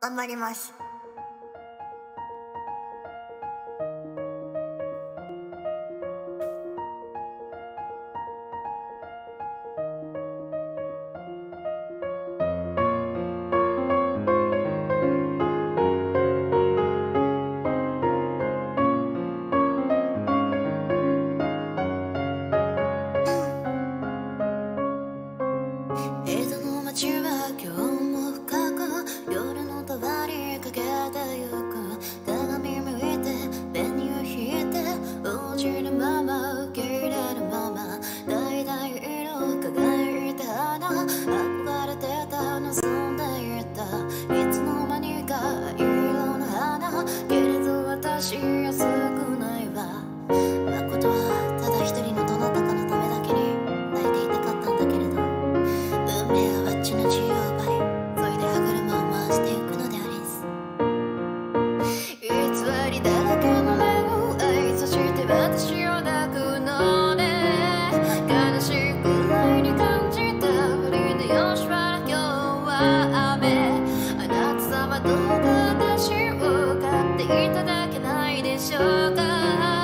頑張ります。映像の街は今日的私をっていただけないでしょうか。